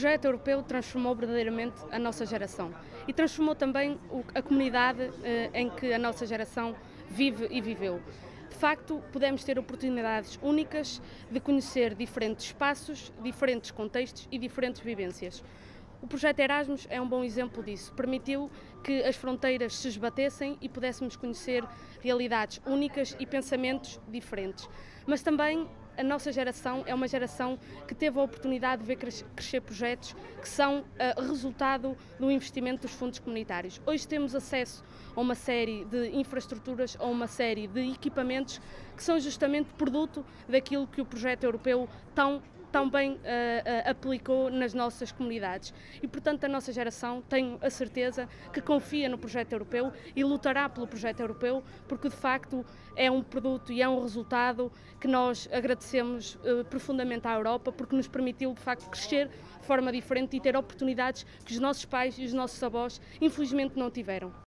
projeto europeu transformou verdadeiramente a nossa geração e transformou também a comunidade eh, em que a nossa geração vive e viveu. De facto, podemos ter oportunidades únicas de conhecer diferentes espaços, diferentes contextos e diferentes vivências. O projeto Erasmus é um bom exemplo disso. Permitiu que as fronteiras se esbatessem e pudéssemos conhecer realidades únicas e pensamentos diferentes. Mas também a nossa geração é uma geração que teve a oportunidade de ver crescer projetos que são uh, resultado do investimento dos fundos comunitários. Hoje temos acesso a uma série de infraestruturas, a uma série de equipamentos que são justamente produto daquilo que o projeto europeu tão também uh, aplicou nas nossas comunidades. E, portanto, a nossa geração, tenho a certeza, que confia no projeto europeu e lutará pelo projeto europeu, porque de facto é um produto e é um resultado que nós agradecemos uh, profundamente à Europa, porque nos permitiu de facto crescer de forma diferente e ter oportunidades que os nossos pais e os nossos avós, infelizmente, não tiveram.